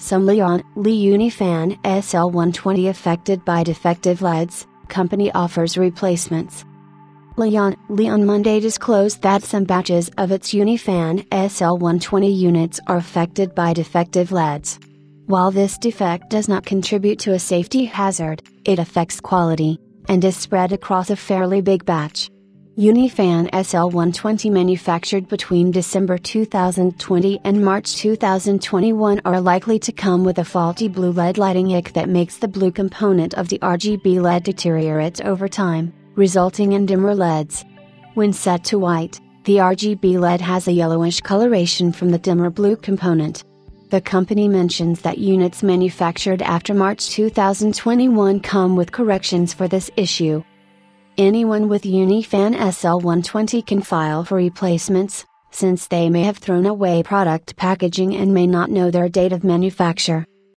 Some Lian Li Uni Fan SL120 affected by defective LEDs, company offers replacements. Lian Li on Monday disclosed that some batches of its Uni Fan SL120 units are affected by defective LEDs. While this defect does not contribute to a safety hazard, it affects quality, and is spread across a fairly big batch. Uni Fan SL120 manufactured between December 2020 and March 2021 are likely to come with a faulty blue LED lighting IC that makes the blue component of the RGB LED deteriorate over time, resulting in dimmer LEDs. When set to white, the RGB LED has a yellowish coloration from the dimmer blue component. The company mentions that units manufactured after March 2021 come with corrections for this issue. Anyone with Uni Fan SL120 can file for replacements, since they may have thrown away product packaging and may not know their date of manufacture.